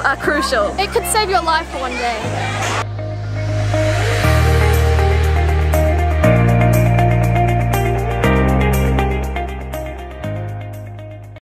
are crucial. It could save your life for one day.